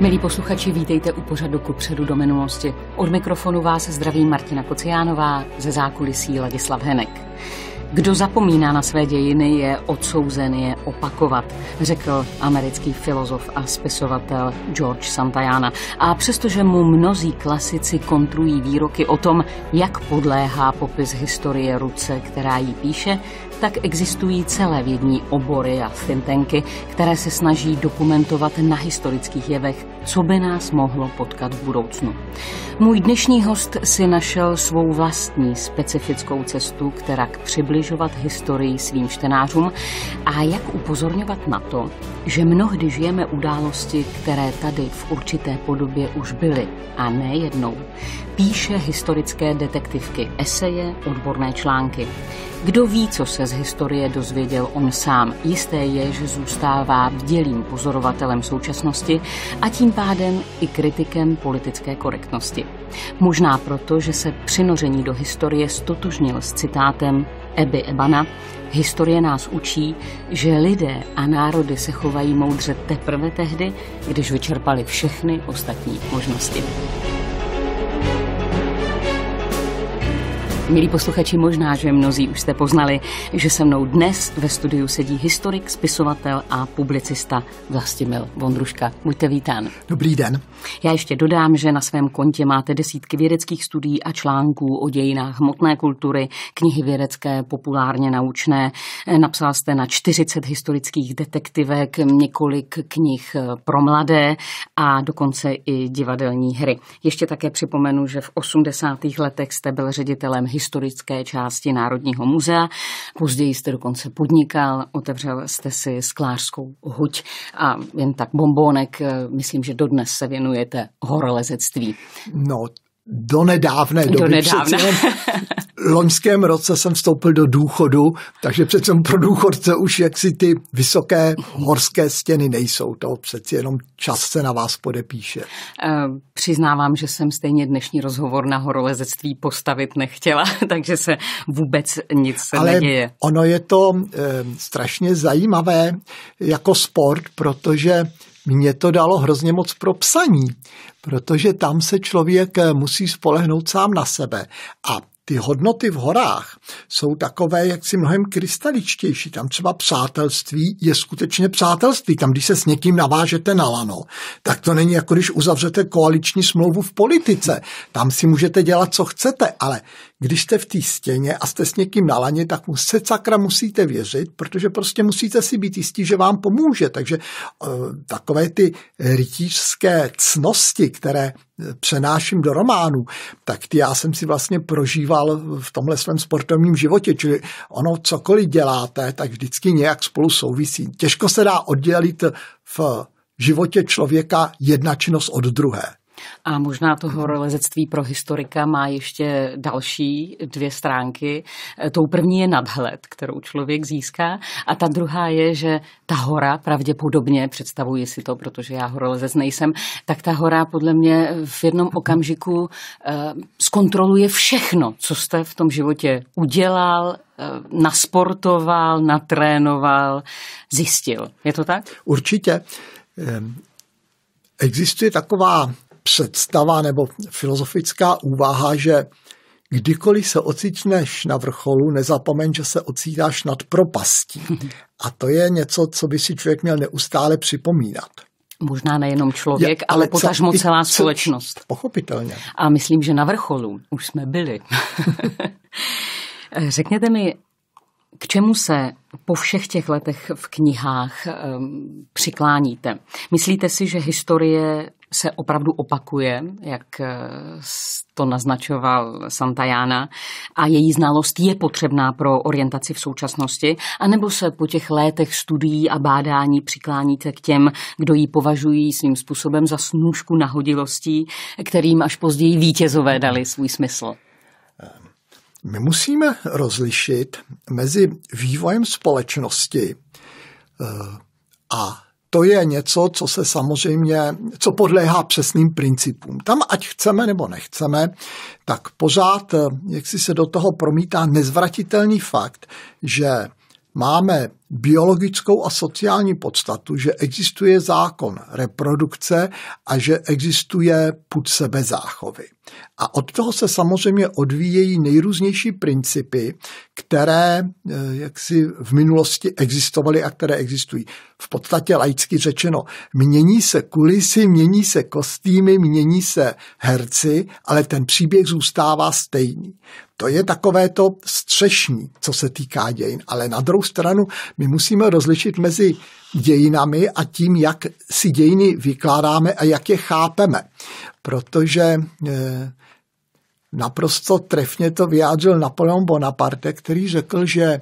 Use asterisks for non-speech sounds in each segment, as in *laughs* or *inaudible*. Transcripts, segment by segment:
Milí posluchači, vítejte u pořadu Kupředu do minulosti. Od mikrofonu vás zdraví Martina Kociánová, ze zákulisí Ladislav Henek. Kdo zapomíná na své dějiny, je odsouzen je opakovat, řekl americký filozof a spisovatel George Santayana. A přestože mu mnozí klasici kontrují výroky o tom, jak podléhá popis historie ruce, která jí píše, tak existují celé vědní obory a thintanky, které se snaží dokumentovat na historických jevech, co by nás mohlo potkat v budoucnu. Můj dnešní host si našel svou vlastní specifickou cestu, která k přibližovat historii svým čtenářům a jak upozorňovat na to, že mnohdy žijeme události, které tady v určité podobě už byly a ne jednou. Píše historické detektivky, eseje, odborné články. Kdo ví, co se z historie dozvěděl on sám, jisté je, že zůstává bdělým pozorovatelem současnosti a tím pádem i kritikem politické korektnosti. Možná proto, že se při noření do historie stotožnil s citátem Eby Ebana, Historie nás učí, že lidé a národy se chovají moudře teprve tehdy, když vyčerpali všechny ostatní možnosti. Milí posluchači, možná, že mnozí už jste poznali, že se mnou dnes ve studiu sedí historik, spisovatel a publicista Vlastimil Vondruška. Buďte vítán. Dobrý den. Já ještě dodám, že na svém kontě máte desítky vědeckých studií a článků o dějinách hmotné kultury, knihy vědecké, populárně naučné. Napsal jste na 40 historických detektivek, několik knih pro mladé a dokonce i divadelní hry. Ještě také připomenu, že v 80. letech jste byl ředitelem historické části Národního muzea. Později jste dokonce podnikal, otevřel jste si sklářskou huť a jen tak bombónek, eh, myslím, že dodnes se věnujete horolezectví. No, do nedávné doby. Do nedávné. *laughs* loňském roce jsem vstoupil do důchodu, takže přece pro důchodce už jaksi ty vysoké horské stěny nejsou. To přeci jenom čas se na vás podepíše. E, přiznávám, že jsem stejně dnešní rozhovor na horolezectví postavit nechtěla, *laughs* takže se vůbec nic Ale neděje. ono je to e, strašně zajímavé jako sport, protože mě to dalo hrozně moc pro psaní, protože tam se člověk musí spolehnout sám na sebe. A ty hodnoty v horách jsou takové jaksi mnohem krystaličtější. Tam třeba přátelství je skutečně přátelství. Tam, když se s někým navážete na lano, tak to není jako když uzavřete koaliční smlouvu v politice. Tam si můžete dělat, co chcete, ale když jste v té stěně a jste s někým na laně, tak mu se sakra musíte věřit, protože prostě musíte si být jistí, že vám pomůže. Takže uh, takové ty rytířské cnosti, které eh, přenáším do románů, tak ty já jsem si vlastně prožíval v tomhle svém sportovním životě, čili ono cokoliv děláte, tak vždycky nějak spolu souvisí. Těžko se dá oddělit v životě člověka jedna činnost od druhé. A možná to horolezectví pro historika má ještě další dvě stránky. Tou první je nadhled, kterou člověk získá, a ta druhá je, že ta hora pravděpodobně, představuji si to, protože já horolezec nejsem, tak ta hora podle mě v jednom okamžiku eh, zkontroluje všechno, co jste v tom životě udělal, eh, nasportoval, natrénoval, zjistil. Je to tak? Určitě. Ehm, existuje taková představa nebo filozofická úvaha, že kdykoliv se ocitneš na vrcholu, nezapomeň, že se ocítáš nad propastí. A to je něco, co by si člověk měl neustále připomínat. Možná nejenom člověk, je, ale, ale potažmo celá společnost. Pochopitelně. A myslím, že na vrcholu už jsme byli. *laughs* Řekněte mi, k čemu se po všech těch letech v knihách um, přikláníte? Myslíte si, že historie se opravdu opakuje, jak eh, to naznačoval Santayana, a její znalost je potřebná pro orientaci v současnosti, anebo se po těch létech studií a bádání přikláníte k těm, kdo ji považují svým způsobem za snůžku nahodilostí, kterým až později vítězové dali svůj smysl? My musíme rozlišit mezi vývojem společnosti eh, a to je něco, co se samozřejmě, co podléhá přesným principům. Tam, ať chceme nebo nechceme, tak pořád, eh, jak si se do toho promítá nezvratitelný fakt, že máme biologickou a sociální podstatu, že existuje zákon reprodukce a že existuje put sebezáchovy. A od toho se samozřejmě odvíjejí nejrůznější principy, které eh, jaksi v minulosti existovaly a které existují. V podstatě laicky řečeno, mění se kulisy, mění se kostýmy, mění se herci, ale ten příběh zůstává stejný. To je takové to střešní, co se týká dějin. Ale na druhou stranu my musíme rozlišit mezi dějinami a tím, jak si dějiny vykládáme a jak je chápeme. Protože eh, naprosto trefně to vyjádřil Napoleon Bonaparte, který řekl, že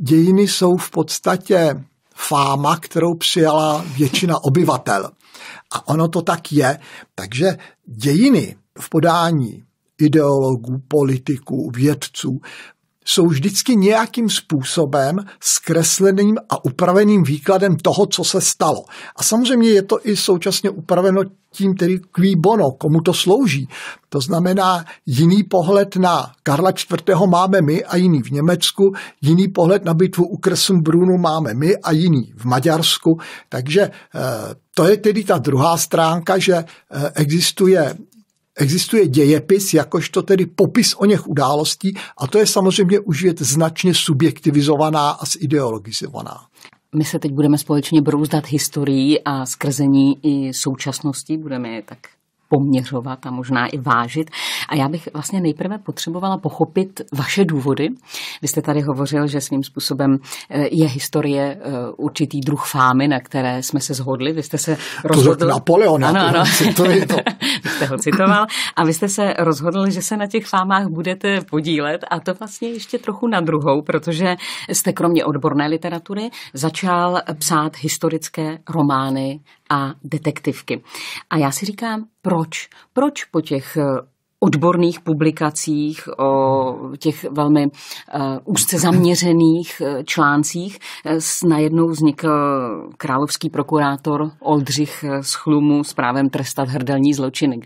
dějiny jsou v podstatě fáma, kterou přijala většina obyvatel. A ono to tak je. Takže dějiny v podání ideologů, politiků, vědců, jsou vždycky nějakým způsobem zkresleným a upraveným výkladem toho, co se stalo. A samozřejmě je to i současně upraveno tím, který kví bono, komu to slouží. To znamená, jiný pohled na Karla IV. máme my a jiný v Německu, jiný pohled na bitvu u Kressenbrunu máme my a jiný v Maďarsku. Takže eh, to je tedy ta druhá stránka, že eh, existuje Existuje dějepis, jakožto tedy popis o něch událostí a to je samozřejmě už věc značně subjektivizovaná a zideologizovaná. My se teď budeme společně brouzdat historií a skrzení i současnosti, budeme je tak poměřovat a možná i vážit. A já bych vlastně nejprve potřebovala pochopit vaše důvody. Vy jste tady hovořil, že svým způsobem eh, je historie eh, určitý druh fámy, na které jsme se zhodli. Vy jste se rozhodl... To Napoleona. Ano, ano. To je to. *laughs* jste ho citoval. A vy jste se rozhodl, že se na těch fámách budete podílet a to vlastně ještě trochu na druhou, protože jste kromě odborné literatury začal psát historické romány a detektivky. A já si říkám, proč? Proč po těch odborných publikacích, o těch velmi uh, úzce zaměřených uh, článcích uh, najednou vznikl královský prokurátor Oldřich z Chlumu s právem trestat hrdelní zločiny.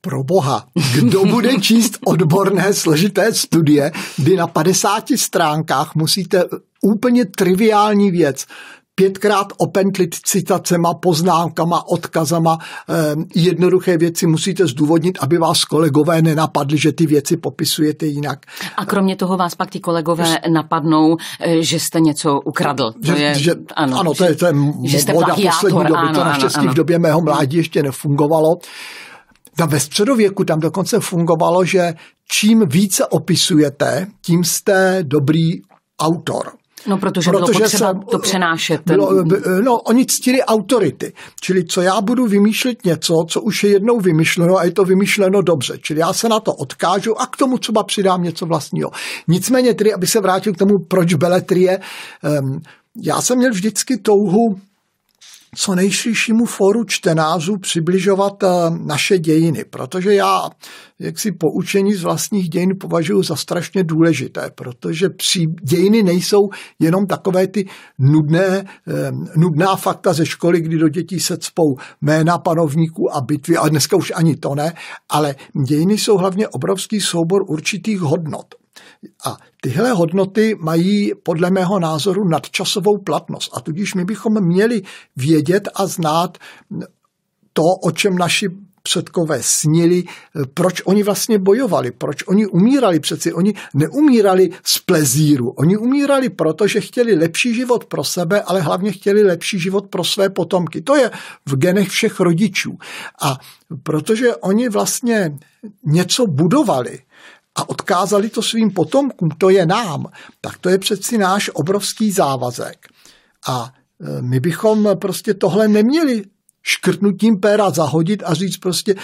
Pro boha, kdo bude číst odborné složité studie, kdy na 50 stránkách musíte úplně triviální věc pětkrát opentlit citacema, poznámkama, odkazama, eh, jednoduché věci musíte zdůvodnit, aby vás kolegové nenapadli, že ty věci popisujete jinak. A kromě toho vás pak ti kolegové že, napadnou, eh, že jste něco ukradl. Že, to je, že, ano, ano, to je, to je že jste moda poslední doby, ano, to naštěstí ano, ano. v době mého mládí ještě nefungovalo. Tam ve středověku tam dokonce fungovalo, že čím více opisujete, tím jste dobrý autor. No, protože, protože bylo potřeba to přenášet. Bylo, no, oni ctili autority. Čili co já budu vymýšlet něco, co už je jednou vymyšleno a je to vymyšleno dobře. Čili já se na to odkážu a k tomu třeba přidám něco vlastního. Nicméně tedy, aby se vrátil k tomu, proč beletrie, um, já jsem měl vždycky touhu co nejširšímu fóru čtenářů přibližovat eh, naše dějiny, protože já jak si poučení z vlastních dějin považuji za strašně důležité, protože při dějiny nejsou jenom takové ty nudné, eh, nudná fakta ze školy, kdy do dětí se cpou jména panovníků a bitvy, ale dneska už ani to ne, ale dějiny jsou hlavně obrovský soubor určitých hodnot. A tyhle hodnoty mají podle mého názoru nadčasovou platnost a tudíž my bychom měli vědět a znát to, o čem naši předkové snili, proč oni vlastně bojovali, proč oni umírali. Přeci oni neumírali z plezíru, oni umírali proto, že chtěli lepší život pro sebe, ale hlavně chtěli lepší život pro své potomky. To je v genech všech rodičů. A protože oni vlastně něco budovali, a odkázali to svým potomkům, to je nám, tak to je přeci náš obrovský závazek. A e, my bychom prostě tohle neměli škrtnutím péra zahodit a říct prostě e,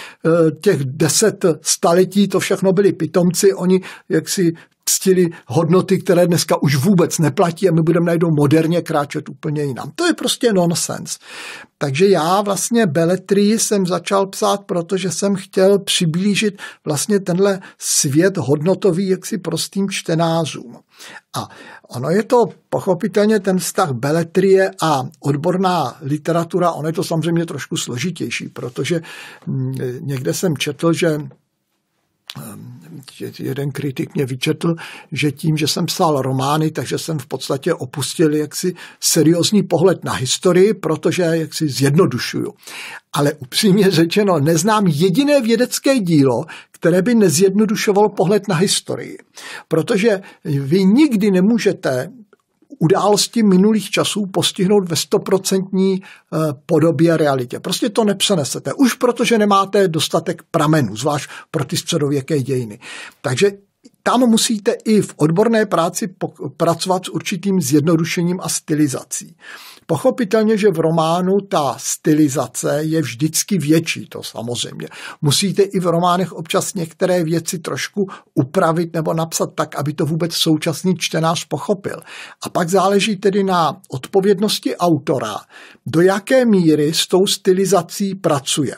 těch deset staletí, to všechno byli pitomci, oni jaksi ctili hodnoty, které dneska už vůbec neplatí a my budeme najednou moderně kráčet úplně jinam. To je prostě nonsens. Takže já vlastně beletrii jsem začal psát, protože jsem chtěl přiblížit vlastně tenhle svět hodnotový jaksi prostým čtenářům. A ono je to pochopitelně ten vztah beletrie a odborná literatura, ono je to samozřejmě trošku složitější, protože mm, někde jsem četl, že jeden kritik mě vyčetl, že tím, že jsem psal romány, takže jsem v podstatě opustil jaksi seriózní pohled na historii, protože jaksi zjednodušuju. Ale upřímně řečeno, neznám jediné vědecké dílo, které by nezjednodušovalo pohled na historii. Protože vy nikdy nemůžete události minulých časů postihnout ve stoprocentní eh, podobě realitě. Prostě to nepřenesete. Už protože nemáte dostatek pramenů, zvlášť pro ty středověké dějiny. Takže tam musíte i v odborné práci pracovat s určitým zjednodušením a stylizací. Pochopitelně, že v románu ta stylizace je vždycky větší, to samozřejmě. Musíte i v románech občas některé věci trošku upravit nebo napsat tak, aby to vůbec současný čtenář pochopil. A pak záleží tedy na odpovědnosti autora, do jaké míry s tou stylizací pracuje.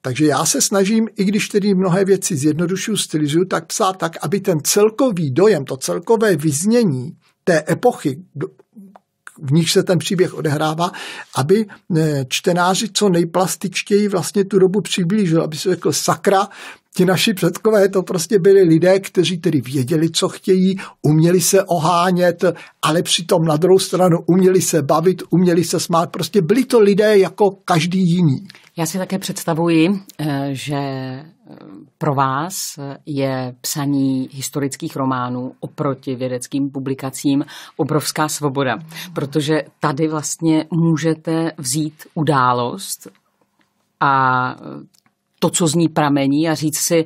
Takže já se snažím, i když tedy mnohé věci zjednodušuju, stylizuju, tak psát tak, aby ten celkový dojem, to celkové vyznění té epochy, v níž se ten příběh odehrává, aby eh, čtenáři co nejplastičtěji vlastně tu dobu přiblížil, aby se řekl sakra, ti naši předkové to prostě byli lidé, kteří tedy věděli, co chtějí, uměli se ohánět, ale přitom na druhou stranu uměli se bavit, uměli se smát. Prostě byli to lidé jako každý jiný. Já si také představuji, eh, že pro vás je psaní historických románů oproti vědeckým publikacím obrovská svoboda, protože tady vlastně můžete vzít událost a to, co z ní pramení a říct si,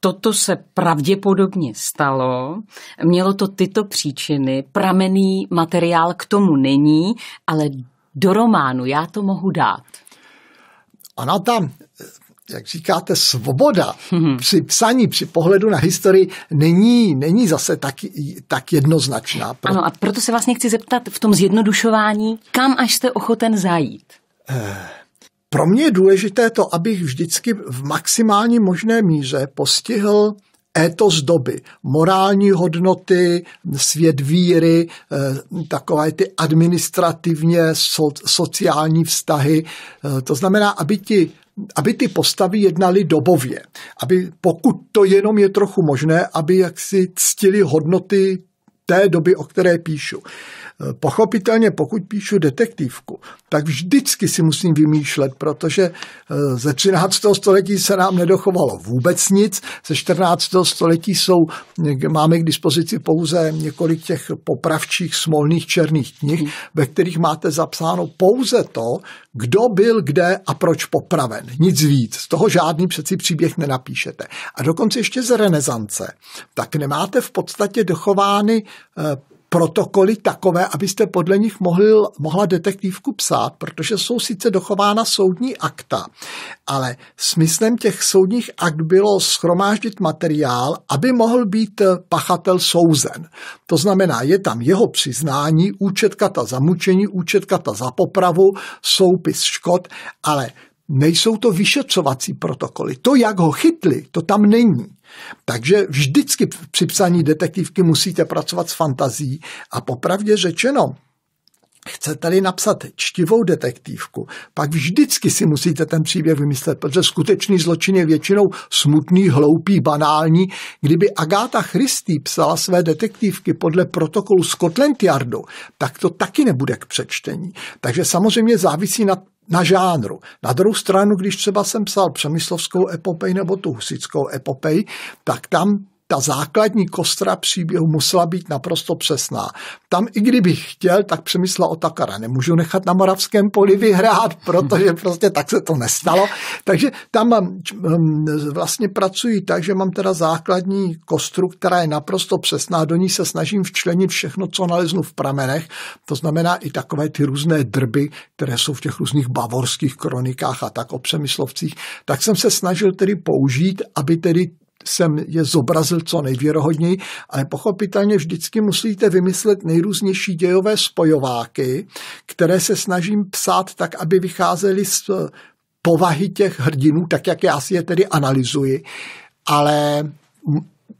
toto se pravděpodobně stalo, mělo to tyto příčiny, pramený materiál k tomu není, ale do románu já to mohu dát. Ona tam jak říkáte, svoboda hmm. při psaní, při pohledu na historii není, není zase tak, tak jednoznačná. Pro... Ano, a proto se vlastně chci zeptat v tom zjednodušování, kam až jste ochoten zajít? Eh, pro mě je důležité to, abych vždycky v maximální možné míře postihl étos doby, morální hodnoty, svět víry, eh, takové ty administrativně sociální vztahy. Eh, to znamená, aby ti aby ty postavy jednaly dobově, aby pokud to jenom je trochu možné, aby jaksi ctili hodnoty té doby, o které píšu. Pochopitelně, pokud píšu detektivku, tak vždycky si musím vymýšlet, protože eh, ze 13. století se nám nedochovalo vůbec nic. Ze 14. století jsou, máme k dispozici pouze několik těch popravčích smolných černých knih, ve kterých máte zapsáno pouze to, kdo byl kde a proč popraven. Nic víc. Z toho žádný přeci příběh nenapíšete. A dokonce ještě z renesance. Tak nemáte v podstatě dochovány eh, protokoly takové, abyste podle nich mohli, mohla detektivku psát, protože jsou sice dochována soudní akta, ale smyslem těch soudních akt bylo schromáždit materiál, aby mohl být pachatel souzen. To znamená, je tam jeho přiznání, účet kata za mučení, účet kata za popravu, soupis škod, ale nejsou to vyšetřovací protokoly. To, jak ho chytli, to tam není. Takže vždycky při psaní detektivky musíte pracovat s fantazí a popravdě řečeno, chcete-li napsat čtivou detektivku, pak vždycky si musíte ten příběh vymyslet, protože skutečný zločin je většinou smutný, hloupý, banální. Kdyby Agáta Christie psala své detektivky podle protokolu Scotland Yardu, tak to taky nebude k přečtení. Takže samozřejmě závisí na na žánru. Na druhou stranu, když třeba jsem psal přemyslovskou epopej nebo tu husickou epopej, tak tam ta základní kostra příběhu musela být naprosto přesná. Tam, i kdybych chtěl, tak přemysla Otakara nemůžu nechat na Moravském poli vyhrát, protože *laughs* prostě tak se to nestalo. Takže tam um, vlastně pracuji tak, že mám teda základní kostru, která je naprosto přesná. Do ní se snažím včlenit všechno, co naleznu v pramenech. To znamená i takové ty různé drby, které jsou v těch různých bavorských kronikách a tak o přemyslovcích. Tak jsem se snažil tedy použít, aby tedy jsem je zobrazil co nejvěrohodněji, ale pochopitelně vždycky musíte vymyslet nejrůznější dějové spojováky, které se snažím psát tak, aby vycházely z povahy těch hrdinů, tak jak já si je tedy analyzuji, ale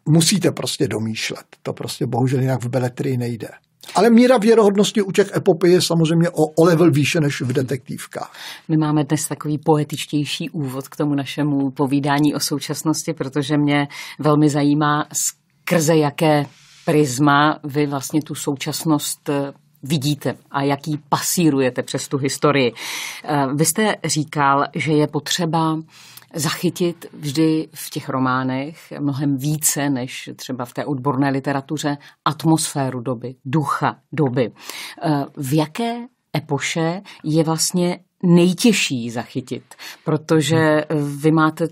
musíte prostě domýšlet. To prostě bohužel jinak v beletrii nejde. Ale míra věrohodnosti u těch epopej je samozřejmě o, o level výše než v detektivkách. My máme dnes takový poetičtější úvod k tomu našemu povídání o současnosti, protože mě velmi zajímá, skrze jaké prisma vy vlastně tu současnost vidíte a jaký pasírujete přes tu historii. Eh, vy jste říkal, že je potřeba zachytit vždy v těch románech mnohem více než třeba v té odborné literatuře atmosféru doby, ducha doby. Eh, v jaké epoše je vlastně nejtěžší zachytit, protože vy máte,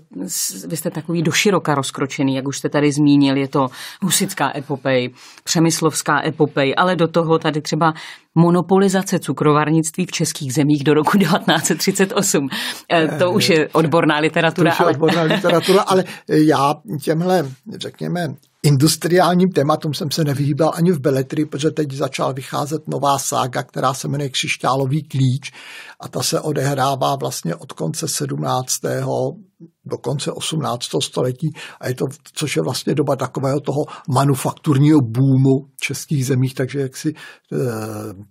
vy jste takový doširoka rozkročený, jak už jste tady zmínil, je to husická epopej, přemyslovská epopej, ale do toho tady třeba monopolizace cukrovarnictví v českých zemích do roku *laughs* 1938. Eh, to už je odborná literatura. To už je ale... odborná literatura, ale já těmhle, řekněme, industriálním tématům jsem se nevyhýbal ani v beletrii, protože teď začal vycházet nová sága, která se jmenuje Křišťálový klíč a ta se odehrává vlastně od konce 17. do konce 18. století a je to, což je vlastně doba takového toho manufakturního boomu v českých zemích, takže jak si e,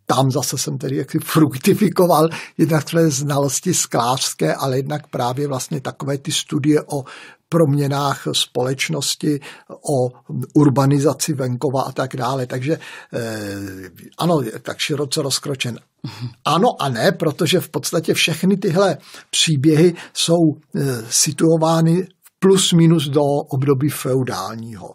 tam zase jsem tedy jaksi fruktifikoval jednak své znalosti sklářské, ale jednak právě vlastně takové ty studie o proměnách společnosti, o urbanizaci venkova a tak dále. Takže eh, ano, tak široce rozkročen. Ano a ne, protože v podstatě všechny tyhle příběhy jsou eh, situovány plus minus do období feudálního.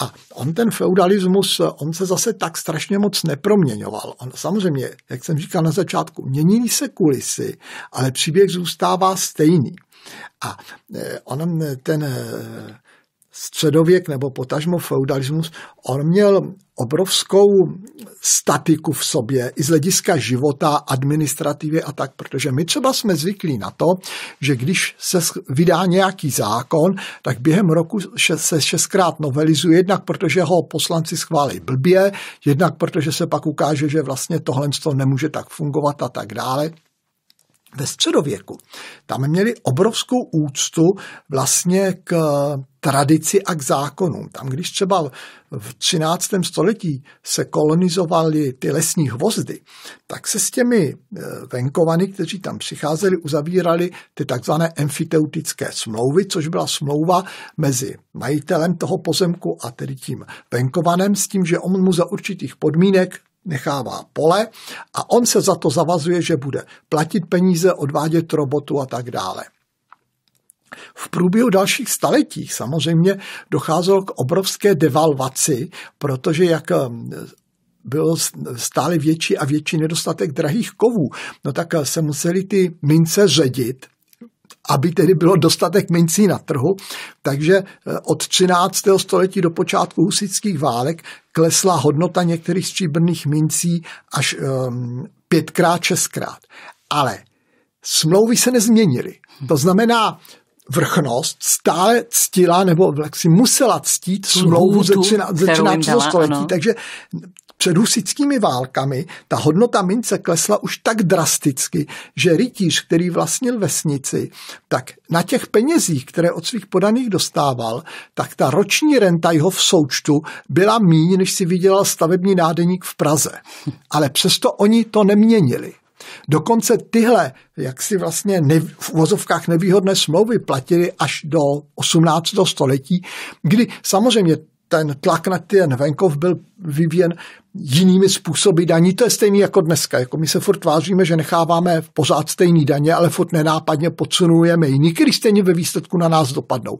A on ten feudalismus, on se zase tak strašně moc neproměňoval. On samozřejmě, jak jsem říkal na začátku, mění se kulisy, ale příběh zůstává stejný. A e, on ten e, středověk nebo potažmo feudalismus, on měl obrovskou statiku v sobě i z hlediska života, administrativy a tak, protože my třeba jsme zvyklí na to, že když se vydá nějaký zákon, tak během roku se šestkrát novelizuje, jednak protože ho poslanci schválí blbě, jednak protože se pak ukáže, že vlastně tohle nemůže tak fungovat a tak dále ve středověku. Tam měli obrovskou úctu vlastně k tradici a k zákonům. Tam, když třeba v 13. století se kolonizovaly ty lesní hvozdy, tak se s těmi eh, venkovany, kteří tam přicházeli, uzavírali ty takzvané emfiteutické smlouvy, což byla smlouva mezi majitelem toho pozemku a tedy tím venkovanem s tím, že on mu za určitých podmínek nechává pole a on se za to zavazuje, že bude platit peníze, odvádět robotu a tak dále. V průběhu dalších staletí samozřejmě docházelo k obrovské devalvaci, protože jak eh, byl stále větší a větší nedostatek drahých kovů, no tak eh, se museli ty mince ředit aby tedy bylo dostatek mincí na trhu. Takže eh, od 13. století do počátku husických válek klesla hodnota některých stříbrných mincí až um, pětkrát, šestkrát. Ale smlouvy se nezměnily. To znamená, vrchnost stále ctila nebo si musela ctít smlouvu ze 13. století. Takže před husickými válkami ta hodnota mince klesla už tak drasticky, že rytíř, který vlastnil vesnici, tak na těch penězích, které od svých podaných dostával, tak ta roční renta jeho v součtu byla míň, než si vydělal stavební nádeník v Praze. Ale přesto oni to neměnili. Dokonce tyhle, jak si vlastně v uvozovkách nevýhodné smlouvy platily až do 18. století, kdy samozřejmě ten tlak na ten venkov byl vyvíjen jinými způsoby daní. To je stejný jako dneska. Jako my se furt tváříme, že necháváme pořád stejný daně, ale furt nenápadně podsunujeme jiný, který stejně ve výsledku na nás dopadnou.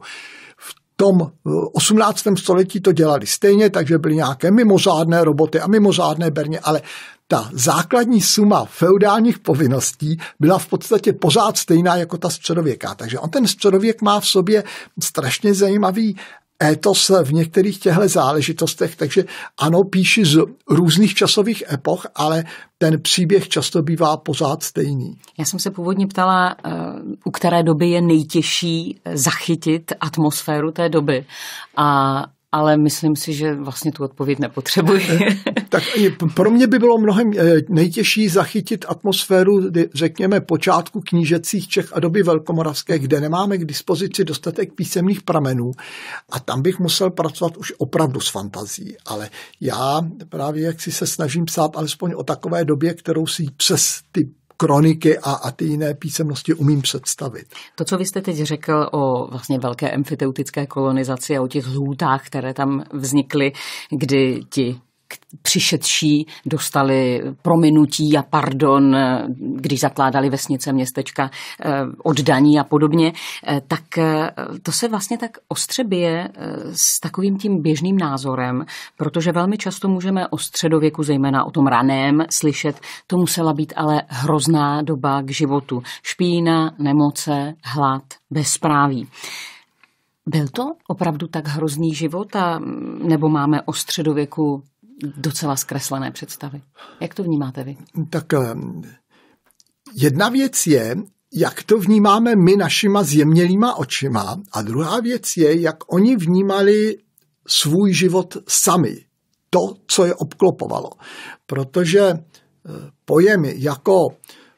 V tom 18. století to dělali stejně, takže byly nějaké mimořádné roboty a mimořádné berně, ale ta základní suma feudálních povinností byla v podstatě pořád stejná jako ta středověká. Takže on ten středověk má v sobě strašně zajímavý étos v některých těchto záležitostech, takže ano, píši z různých časových epoch, ale ten příběh často bývá pořád stejný. Já jsem se původně ptala, eh, u které doby je nejtěžší zachytit atmosféru té doby. A ale myslím si, že vlastně tu odpověď nepotřebuji. *laughs* tak pro mě by bylo mnohem eh, nejtěžší zachytit atmosféru, řekněme, počátku knížecích Čech a doby velkomoravské, kde nemáme k dispozici dostatek písemných pramenů a tam bych musel pracovat už opravdu s fantazí. Ale já právě jak si se snažím psát alespoň o takové době, kterou si přes ty kroniky a, a ty jiné písemnosti umím představit. To, co vy jste teď řekl o vlastně velké emfiteutické kolonizaci a o těch lhůtách, které tam vznikly, kdy ti přišedší dostali prominutí a pardon, když zakládali vesnice, městečka, eh, oddaní a podobně, eh, tak eh, to se vlastně tak ostře bije s takovým tím běžným názorem, protože velmi často můžeme o středověku, zejména o tom raném, slyšet, to musela být ale hrozná doba k životu. Špína, nemoce, hlad, bezpráví. Byl to opravdu tak hrozný život, a, nebo máme o středověku docela zkreslené představy. Jak to vnímáte vy? Tak jedna věc je, jak to vnímáme my našima zjemnělýma očima a druhá věc je, jak oni vnímali svůj život sami. To, co je obklopovalo. Protože e, pojemy jako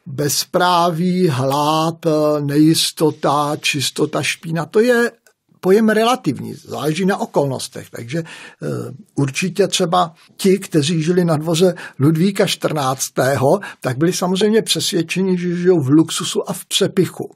bezpráví, hlad, e, nejistota, čistota, špína, to je pojem relativní, záleží na okolnostech. Takže eh, určitě třeba ti, kteří žili na dvoře Ludvíka 14., tak byli samozřejmě přesvědčeni, že žijou v luxusu a v přepichu.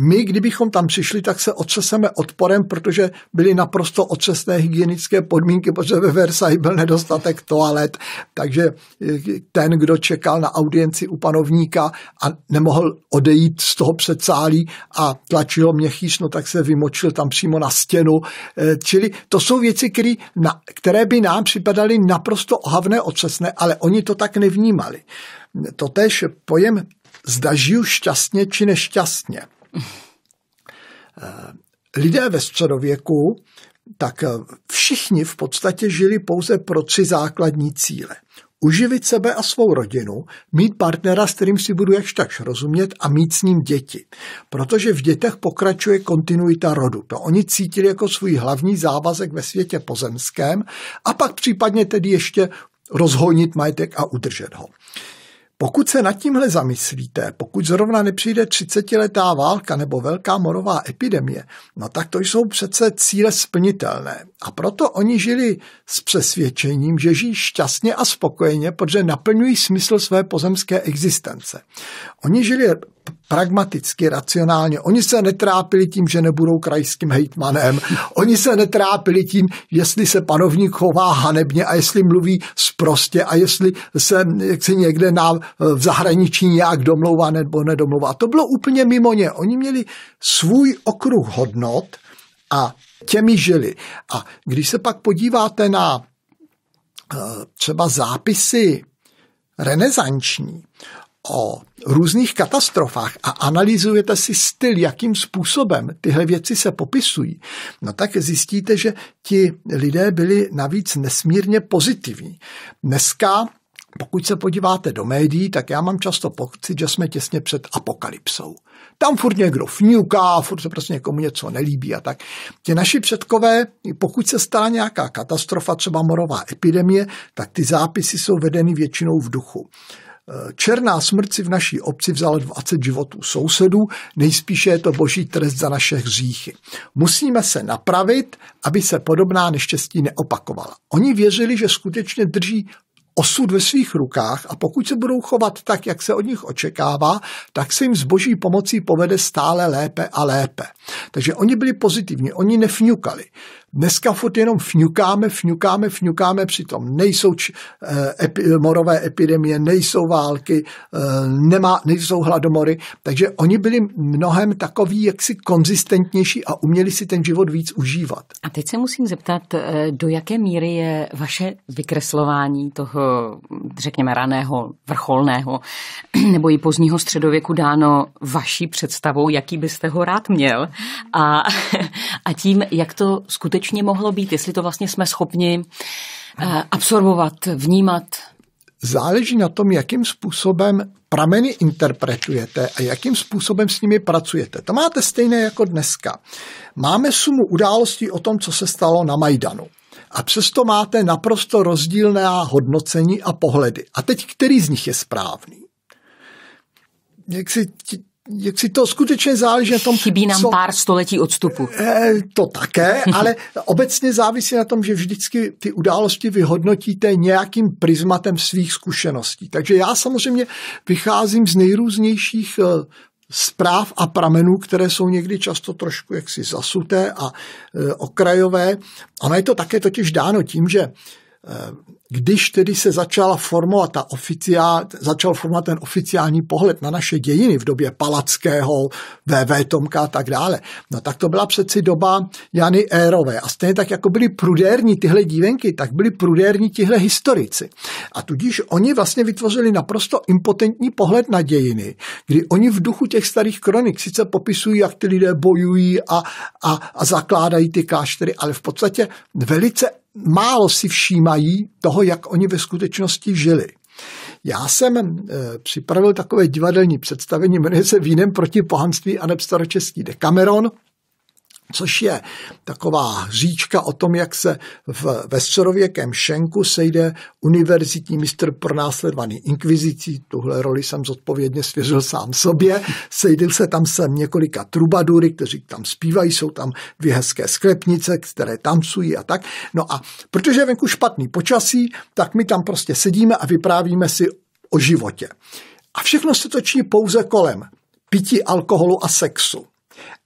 My, kdybychom tam přišli, tak se otřeseme odporem, protože byly naprosto otřesné hygienické podmínky, protože ve Versailles byl nedostatek toalet, takže eh, ten, kdo čekal na audienci u panovníka a nemohl odejít z toho předsálí a tlačilo měchýř, no tak se vymočil tam přímo na stěnu. Eh, čili to jsou věci, které, které by nám připadaly naprosto ohavné, otřesné, ale oni to tak nevnímali. Totež pojem zda žiju šťastně či nešťastně. Eh, lidé ve středověku, tak eh, všichni v podstatě žili pouze pro tři základní cíle. Uživit sebe a svou rodinu, mít partnera, s kterým si budu jakž takž rozumět a mít s ním děti. Protože v dětech pokračuje kontinuita rodu. To oni cítili jako svůj hlavní závazek ve světě pozemském a pak případně tedy ještě rozhojnit majetek a udržet ho. Pokud se nad tímhle zamyslíte, pokud zrovna nepřijde 30-letá válka nebo velká morová epidemie, no tak to jsou přece cíle splnitelné. A proto oni žili s přesvědčením, že žijí šťastně a spokojeně, protože naplňují smysl své pozemské existence. Oni žili pragmaticky, racionálně. Oni se netrápili tím, že nebudou krajským hejtmanem. Oni se netrápili tím, jestli se panovník chová hanebně a jestli mluví sprostě a jestli se, jak se někde na, v zahraničí nějak domlouvá nebo nedomlouvá. To bylo úplně mimo ně. Oni měli svůj okruh hodnot a těmi žili. A když se pak podíváte na eh, třeba zápisy renesanční, o různých katastrofách a analyzujete si styl, jakým způsobem tyhle věci se popisují, no tak zjistíte, že ti lidé byli navíc nesmírně pozitivní. Dneska pokud se podíváte do médií, tak já mám často pocit, že jsme těsně před apokalypsou. Tam furt někdo fňuká, furt se prostě někomu něco nelíbí a tak. Ti naši předkové, pokud se stala nějaká katastrofa, třeba morová epidemie, tak ty zápisy jsou vedeny většinou v duchu. Černá smrt si v naší obci vzala 20 životů sousedů, nejspíše je to boží trest za naše hříchy. Musíme se napravit, aby se podobná neštěstí neopakovala. Oni věřili, že skutečně drží osud ve svých rukách a pokud se budou chovat tak, jak se od nich očekává, tak se jim s boží pomocí povede stále lépe a lépe. Takže oni byli pozitivní, oni nefňukali. Dneska furt jenom fňukáme, fňukáme, fňukáme, přitom nejsou č, eh, epi, morové epidemie, nejsou války, eh, nemá, nejsou hladomory, takže oni byli mnohem takový jaksi konzistentnější a uměli si ten život víc užívat. A teď se musím zeptat, eh, do jaké míry je vaše vykreslování toho, řekněme, raného, vrcholného *clears throat* nebo i pozdního středověku dáno vaší představou, jaký byste ho rád měl a, *laughs* a tím, jak to skutečně mohlo být, jestli to vlastně jsme schopni eh, absorbovat, vnímat. záleží na tom, jakým způsobem prameny interpretujete a jakým způsobem s nimi pracujete. To máte stejné jako dneska. Máme sumu událostí o tom, co se stalo na Majdanu. A přesto máte naprosto rozdílné hodnocení a pohledy. A teď, který z nich je správný? Jak si jak si to skutečně záleží na tom. Chybí nám co... pár století odstupu. E, to také, *laughs* ale obecně závisí na tom, že vždycky ty události vyhodnotíte nějakým prismatem svých zkušeností. Takže já samozřejmě vycházím z nejrůznějších eh, zpráv a pramenů, které jsou někdy často trošku jaksi zasuté a e, okrajové. Ono je to také totiž dáno tím, že když tedy se začala formovat ta oficiál, začal formovat ten oficiální pohled na naše dějiny v době Palackého, VV Tomka a tak dále, no tak to byla přeci doba Jany Érové. A stejně tak, jako byli prudérní tyhle dívenky, tak byli prudérní tihle historici. A tudíž oni vlastně vytvořili naprosto impotentní pohled na dějiny, kdy oni v duchu těch starých kronik sice popisují, jak ty lidé bojují a, a, a zakládají ty kláštery, ale v podstatě velice málo si všímají toho, jak oni ve skutečnosti žili. Já jsem e, připravil takové divadelní představení, jmenuje se Vínem proti pohanství a staročeský Dekameron což je taková říčka o tom, jak se v, ve středověkém Šenku sejde univerzitní mistr pronásledovaný inkvizicí, tuhle roli jsem zodpovědně svěřil sám sobě, sejdil se tam sem několika trubadury, kteří tam zpívají, jsou tam dvě hezké sklepnice, které tancují a tak. No a protože je venku špatný počasí, tak my tam prostě sedíme a vyprávíme si o životě. A všechno se točí pouze kolem pití alkoholu a sexu.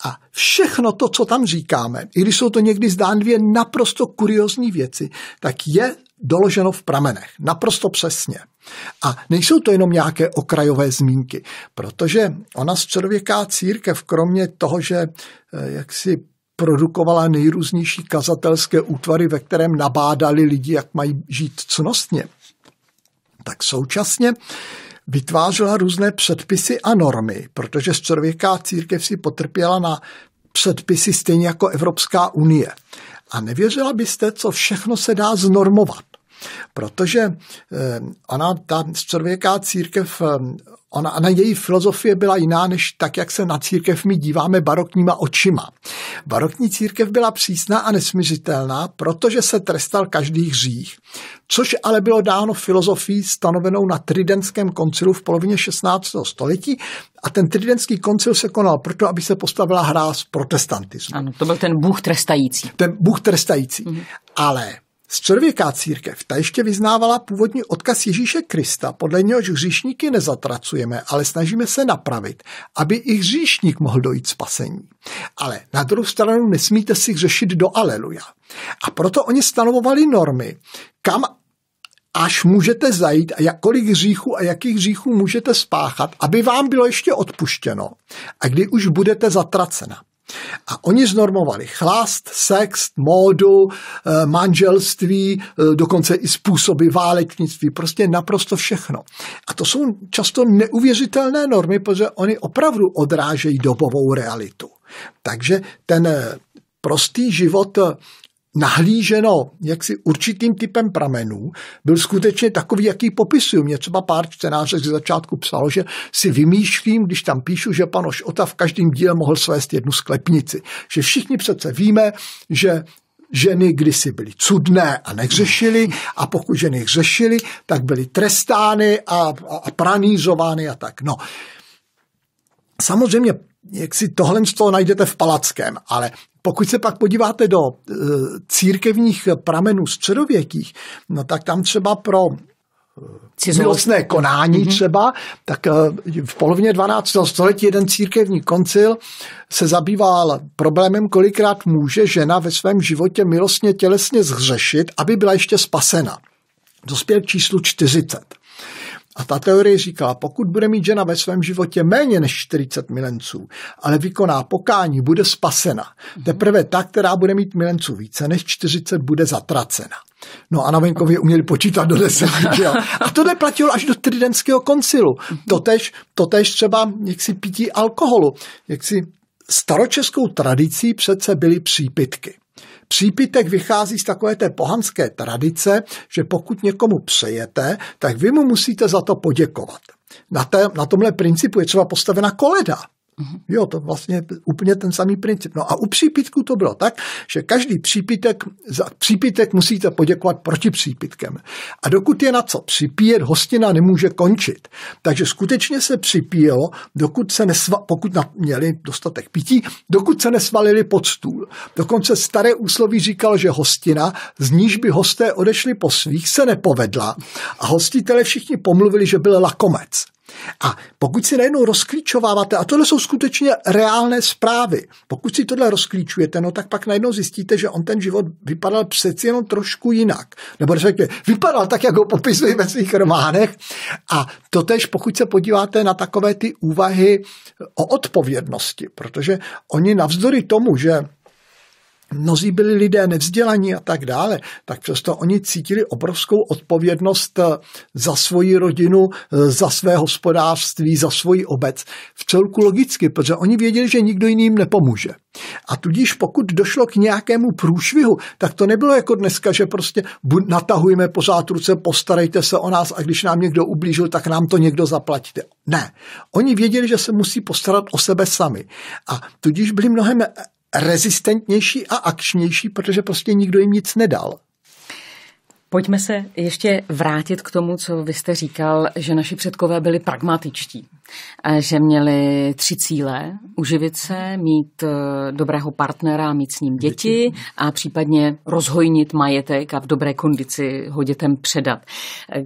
A všechno to, co tam říkáme, i když jsou to někdy zdánlivě naprosto kuriozní věci, tak je doloženo v pramenech. Naprosto přesně. A nejsou to jenom nějaké okrajové zmínky, protože ona středověká církev, kromě toho, že eh, jak si produkovala nejrůznější kazatelské útvary, ve kterém nabádali lidi, jak mají žít cnostně, tak současně vytvářela různé předpisy a normy, protože středověká církev si potrpěla na předpisy stejně jako Evropská unie. A nevěřila byste, co všechno se dá znormovat. Protože eh, ona, ta středověká církev, eh, ona, ona, její filozofie byla jiná, než tak, jak se na církev my díváme barokníma očima. Barokní církev byla přísná a nesmířitelná, protože se trestal každý hřích, což ale bylo dáno filozofií stanovenou na Tridentském koncilu v polovině 16. století a ten Tridentský koncil se konal proto, aby se postavila hra z protestantismu. Ano, to byl ten bůh trestající. Ten bůh trestající. Mm-hmm. Ale Středověká církev ta ještě vyznávala původní odkaz Ježíše Krista, podle něhož hříšníky nezatracujeme, ale snažíme se napravit, aby i hříšník mohl dojít spasení. Ale na druhou stranu nesmíte si hřešit do aleluja. A proto oni stanovovali normy, kam až můžete zajít a jak, kolik hříchů a jakých hříchů můžete spáchat, aby vám bylo ještě odpuštěno a kdy už budete zatracena. A oni znormovali chlast, sex, módu, eh, manželství, eh, dokonce i způsoby válečnictví, prostě naprosto všechno. A to jsou často neuvěřitelné normy, protože oni opravdu odrážejí dobovou realitu. Takže ten eh, prostý život nahlíženo jaksi určitým typem pramenů, byl skutečně takový, jaký popisuju. Mě třeba pár čtenářů z začátku psalo, že si vymýšlím, když tam píšu, že pan Ošota v každém díle mohl svést jednu sklepnici. Že všichni přece víme, že ženy kdysi byly cudné a nehřešily a pokud ženy hřešily, tak byly trestány a, a, a pranízovány a tak. No, Samozřejmě jak si tohle z toho najdete v Palackém, ale pokud se pak podíváte do e, církevních pramenů středověkých, no tak tam třeba pro e, milostné konání mm-hmm. třeba, tak e, v polovině 12. století jeden církevní koncil se zabýval problémem, kolikrát může žena ve svém životě milostně tělesně zhřešit, aby byla ještě spasena. Dospěl k číslu 40. A ta teorie říkala, pokud bude mít žena ve svém životě méně než 40 milenců, ale vykoná pokání, bude spasena. Teprve ta, která bude mít milenců více než 40, bude zatracena. No a na venkově uměli počítat do deseti. A to neplatilo až do Tridentského koncilu. Totež, totež třeba jaksi pití alkoholu. Jaksi staročeskou tradicí přece byly přípitky. Přípitek vychází z takové té pohanské tradice, že pokud někomu přejete, tak vy mu musíte za to poděkovat. Na, té, na tomhle principu je třeba postavena koleda. Mhm. Jo, to vlastně úplně ten samý princip. No a u přípitku to bylo tak, že každý přípitek, za přípitek musíte poděkovat proti přípitkem. A dokud je na co připíjet, hostina nemůže končit. Takže skutečně se připíjelo, dokud se nesva, pokud měli dostatek pití, dokud se nesvalili pod stůl. Dokonce staré úsloví říkal, že hostina, z níž by hosté odešli po svých, se nepovedla. A hostitele všichni pomluvili, že byl lakomec. A pokud si najednou rozklíčováváte, a tohle jsou skutečně reálné zprávy, pokud si tohle rozklíčujete, no tak pak najednou zjistíte, že on ten život vypadal přeci jenom trošku jinak. Nebo řekněme, vypadal tak, jak ho popisují ve svých románech. A totež, pokud se podíváte na takové ty úvahy o odpovědnosti, protože oni navzdory tomu, že mnozí byli lidé nevzdělaní a tak dále, tak přesto oni cítili obrovskou odpovědnost eh, za svoji rodinu, eh, za své hospodářství, za svoji obec. V celku logicky, protože oni věděli, že nikdo jiným nepomůže. A tudíž pokud došlo k nějakému průšvihu, tak to nebylo jako dneska, že prostě natahujeme pořád ruce, postarejte se o nás a když nám někdo ublížil, tak nám to někdo zaplatíte. Ne. Oni věděli, že se musí postarat o sebe sami. A tudíž byli mnohem rezistentnější a akčnější, protože prostě nikdo jim nic nedal. Pojďme se ještě vrátit k tomu, co vy jste říkal, že naši předkové byli pragmatičtí, že měli tři cíle. Uživit se, mít eh, dobrého partnera, mít s ním děti a případně rozhojnit majetek a v dobré kondici ho dětem předat.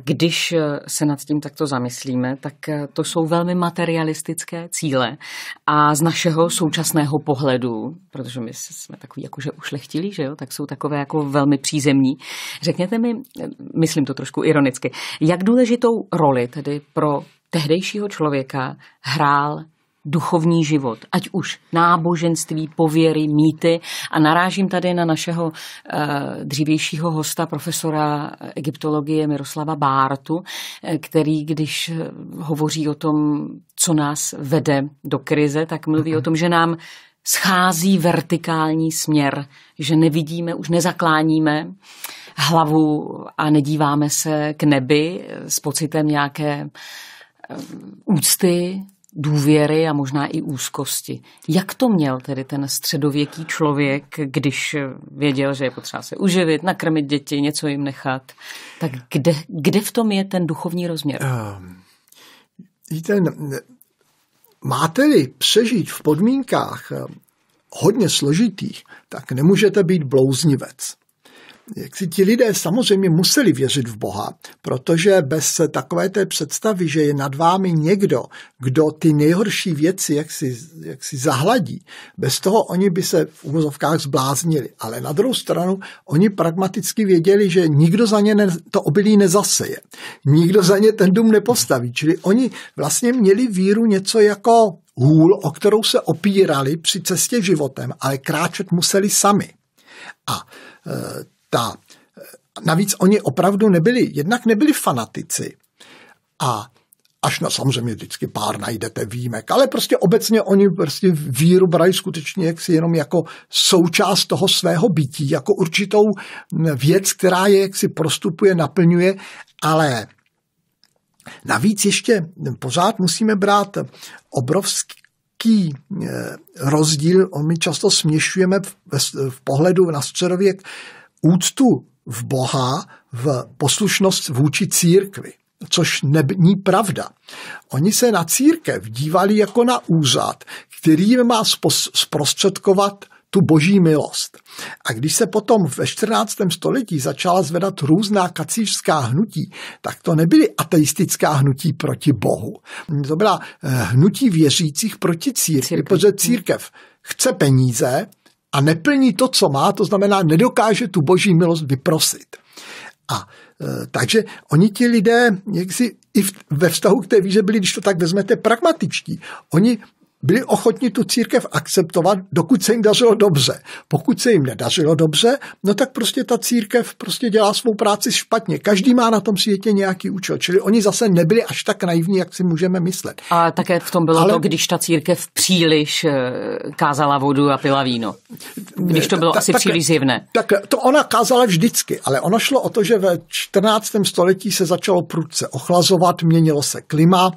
Když eh, se nad tím takto zamyslíme, tak eh, to jsou velmi materialistické cíle a z našeho současného pohledu, protože my jsme takový jakože ušlechtilí, že jo, tak jsou takové jako velmi přízemní. Řekněte mi, myslím to trošku ironicky, jak důležitou roli tedy pro tehdejšího člověka hrál duchovní život, ať už náboženství, pověry, mýty. A narážím tady na našeho uh, dřívějšího hosta, profesora egyptologie Miroslava Bártu, eh, který, když hovoří o tom, co nás vede do krize, tak mluví o tom, že nám schází vertikální směr, že nevidíme, už nezakláníme hlavu a nedíváme se k nebi s pocitem nějaké eh, úcty, důvěry a možná i úzkosti. Jak to měl tedy ten středověký člověk, když věděl, že je potřeba se uživit, nakrmit děti, něco jim nechat? Tak kde, kde v tom je ten duchovní rozměr? Um, víte, máte-li přežít v podmínkách eh, hodně složitých, tak nemůžete být blouznivec jak si ti lidé samozřejmě museli věřit v Boha, protože bez takové té představy, že je nad vámi někdo, kdo ty nejhorší věci jak si, jak si zahladí, bez toho oni by se v úvozovkách zbláznili. Ale na druhou stranu oni pragmaticky věděli, že nikdo za ně ne, to obilí nezaseje. Nikdo za ně ten dům nepostaví. Čili oni vlastně měli víru něco jako hůl, o kterou se opírali při cestě životem, ale kráčet museli sami. A e, ta, navíc oni opravdu nebyli, jednak nebyli fanatici. A až na samozřejmě vždycky pár najdete výjimek, ale prostě obecně oni prostě víru brali skutečně jaksi jenom jako součást toho svého bytí, jako určitou věc, která je jaksi prostupuje, naplňuje, ale navíc ještě pořád musíme brát obrovský eh, rozdíl, my často směšujeme v, v pohledu na středověk úctu v Boha v poslušnost vůči církvi, což není pravda. Oni se na církev dívali jako na úřad, který jim má zprostředkovat tu boží milost. A když se potom ve 14. století začala zvedat různá kacířská hnutí, tak to nebyly ateistická hnutí proti Bohu. To byla eh, hnutí věřících proti církvi, církev. protože církev chce peníze, a neplní to, co má, to znamená, nedokáže tu boží milost vyprosit. A e, takže oni ti lidé, jak si i v, ve vztahu k té víře byli, když to tak vezmete, pragmatičtí. Oni byli ochotni tu církev akceptovat, dokud se jim dařilo dobře. Pokud se jim nedařilo dobře, no tak prostě ta církev prostě dělá svou práci špatně. Každý má na tom světě nějaký účel, čili oni zase nebyli až tak naivní, jak si můžeme myslet. A také v tom bylo Ale... to, když ta církev příliš eh, kázala vodu a pila víno. Když to bylo ta, asi tak, příliš zjevné. Tak to ona kázala vždycky, ale ono šlo o to, že ve 14. století se začalo prudce ochlazovat, měnilo se klima,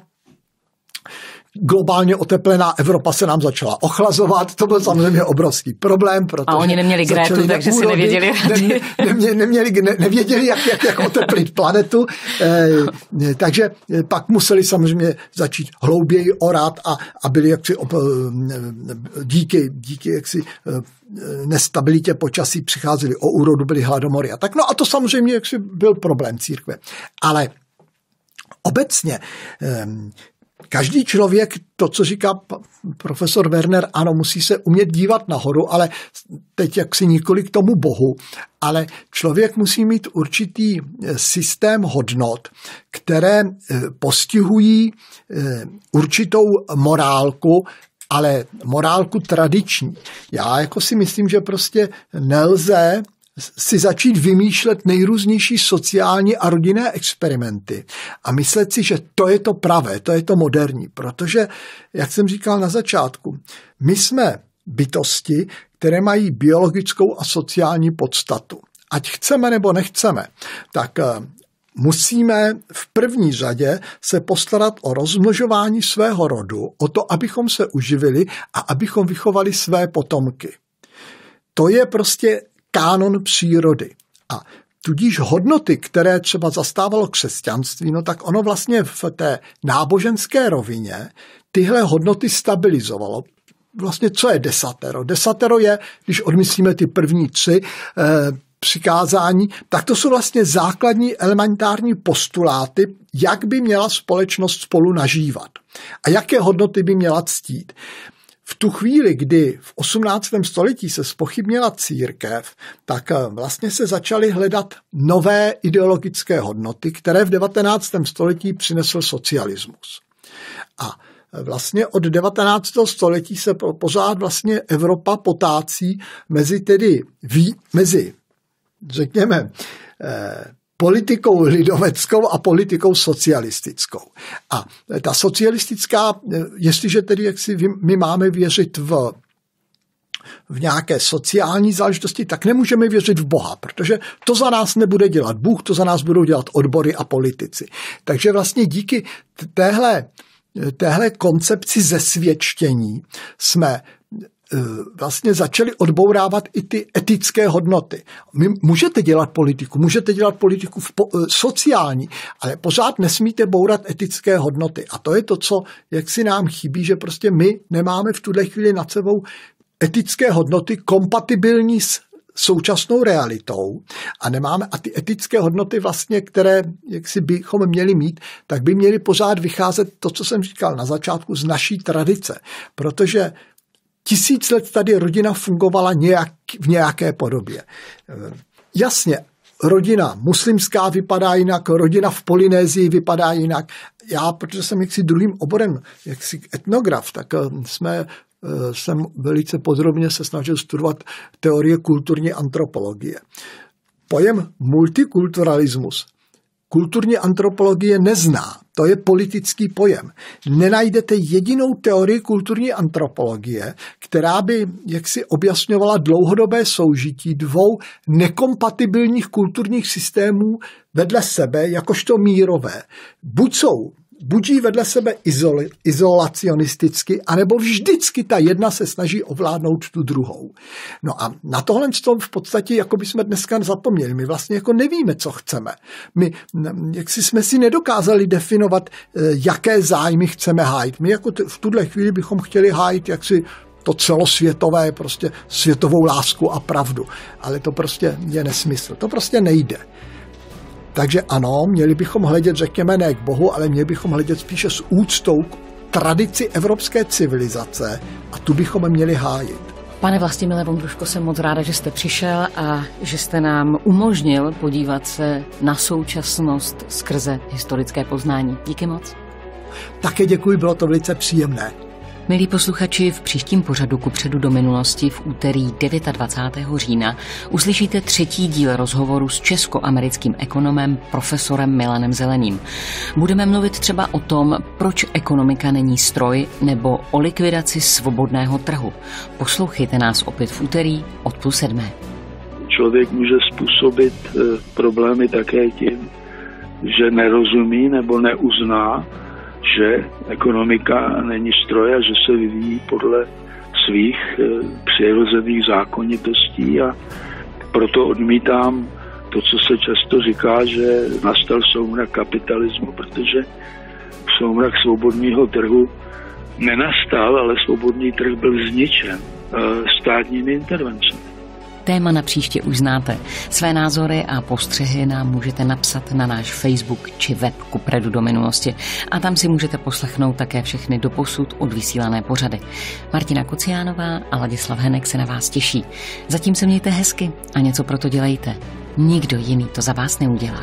globálně oteplená Evropa se nám začala ochlazovat. To byl samozřejmě obrovský problém. Protože a oni neměli Grétu, takže si nevěděli rady. Nemě, neměli, ne, nevěděli, jak, jak, jak oteplit planetu. Eh, takže eh, pak museli samozřejmě začít hlouběji orat a, a byli jaksi op, eh, díky, díky jaksi nestabilitě počasí přicházeli o úrodu, byly hladomory a tak. No a to samozřejmě jaksi byl problém církve. Ale obecně Každý člověk, to, co říká profesor Werner, ano, musí se umět dívat nahoru, ale teď jaksi nikoli k tomu Bohu, ale člověk musí mít určitý eh, systém hodnot, které eh, postihují eh, určitou morálku, ale morálku tradiční. Já jako si myslím, že prostě nelze si začít vymýšlet nejrůznější sociální a rodinné experimenty a myslet si, že to je to pravé, to je to moderní, protože, jak jsem říkal na začátku, my jsme bytosti, které mají biologickou a sociální podstatu. Ať chceme nebo nechceme, tak eh, musíme v první řadě se postarat o rozmnožování svého rodu, o to, abychom se uživili a abychom vychovali své potomky. To je prostě kánon přírody. A tudíž hodnoty, které třeba zastávalo křesťanství, no tak ono vlastně v té náboženské rovině tyhle hodnoty stabilizovalo. Vlastně co je desatero? Desatero je, když odmyslíme ty první tři, eh, přikázání, tak to jsou vlastně základní elementární postuláty, jak by měla společnost spolu nažívat a jaké hodnoty by měla ctít. V tu chvíli, kdy v 18. století se spochybnila církev, tak eh, vlastně se začaly hledat nové ideologické hodnoty, které v 19. století přinesl socialismus. A eh, vlastně od 19. století se pořád vlastně Evropa potácí mezi tedy, mezi, řekněme, eh, politikou lidoveckou a politikou socialistickou. A ta socialistická, jestliže tedy jak si my máme věřit v v nějaké sociální záležitosti, tak nemůžeme věřit v Boha, protože to za nás nebude dělat Bůh, to za nás budou dělat odbory a politici. Takže vlastně díky téhle, téhle koncepci zesvědčení jsme vlastně začali odbourávat i ty etické hodnoty. My můžete dělat politiku, můžete dělat politiku v po, eh, sociální, ale pořád nesmíte bourat etické hodnoty. A to je to, co jak si nám chybí, že prostě my nemáme v tuhle chvíli nad sebou etické hodnoty kompatibilní s současnou realitou a nemáme, a ty etické hodnoty vlastně, které jak si bychom měli mít, tak by měly pořád vycházet to, co jsem říkal na začátku, z naší tradice. Protože tisíc let tady rodina fungovala nějak, v nějaké podobě. Jasně, rodina muslimská vypadá jinak, rodina v Polynézii vypadá jinak. Já, protože jsem jaksi druhým oborem, jaksi etnograf, tak eh, jsme eh, jsem velice podrobně se snažil studovat teorie kulturní antropologie. Pojem multikulturalismus kulturní antropologie nezná. To je politický pojem. Nenajdete jedinou teorii kulturní antropologie, která by jaksi objasňovala dlouhodobé soužití dvou nekompatibilních kulturních systémů vedle sebe, jakožto mírové. Buď jsou budí vedle sebe izol, izolacionisticky, anebo vždycky ta jedna se snaží ovládnout tu druhou. No a na tohle v podstatě jako by jsme dneska zapomněli. My vlastně jako nevíme, co chceme. My jak si jsme si nedokázali definovat, eh, jaké zájmy chceme hájit. My jako v tuhle chvíli bychom chtěli hájit jaksi to celosvětové, prostě světovou lásku a pravdu. Ale to prostě je nesmysl. To prostě nejde. Takže ano, měli bychom hledět, řekněme, ne k Bohu, ale měli bychom hledět spíše s úctou k tradici evropské civilizace a tu bychom měli hájit. Pane Vlastimile Vondruško, jsem moc ráda, že jste přišel a že jste nám umožnil podívat se na současnost skrze historické poznání. Díky moc. Také děkuji, bylo to velice příjemné. Milí posluchači, v příštím pořadu ku předu do minulosti v úterý 29. října uslyšíte třetí díl rozhovoru s česko-americkým ekonomem profesorem Milanem Zeleným. Budeme mluvit třeba o tom, proč ekonomika není stroj nebo o likvidaci svobodného trhu. Poslouchejte nás opět v úterý od půl sedmé. Člověk může způsobit eh, problémy také tím, že nerozumí nebo neuzná, že ekonomika není stroj a že se vyvíjí podle svých eh, přirozených zákonitostí a proto odmítám to, co se často říká, že nastal soumrak kapitalismu, protože soumrak svobodného trhu nenastal, ale svobodný trh byl zničen eh, státními intervencemi. Téma na příště už znáte. Své názory a postřehy nám můžete napsat na náš Facebook či web ku predu do minulosti a tam si můžete poslechnout také všechny doposud odvysílané pořady. Martina Kociánová a Ladislav Henek se na vás těší. Zatím se mějte hezky a něco pro to dělejte. Nikdo jiný to za vás neudělá.